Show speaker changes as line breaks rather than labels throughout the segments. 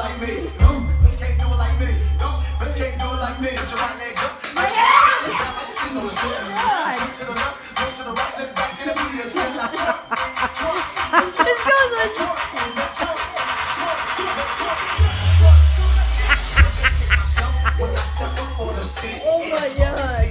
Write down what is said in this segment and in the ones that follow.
like me. No, bitch can't do it like me. No, bitch can't do it like me. Put your right leg up.
This goes
on.
oh my god.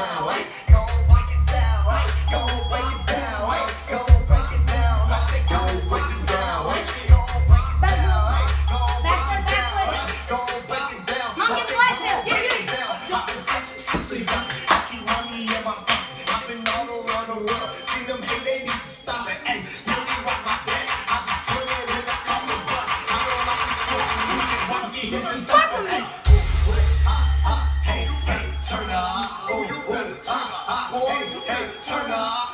Turn up. Turn up.